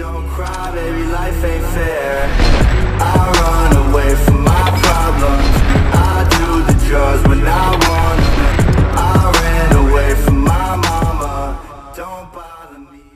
Don't cry, baby, life ain't fair. I run away from my problems. I do the drugs when I want them. I ran away from my mama. Don't bother me.